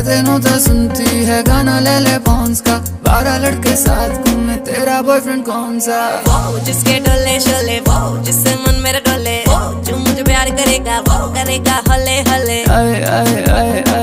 तेनों तो सुनती है गाना ले ले पॉन्स का। बारह लड़के साथ घूमे तेरा बॉयफ्रेंड कौन सा? वो जिसके डोले शोले वो जिससे मन मेरा डोले। वो जो मुझे प्यार करेगा वो करेगा हले हले। आए आए आए आए।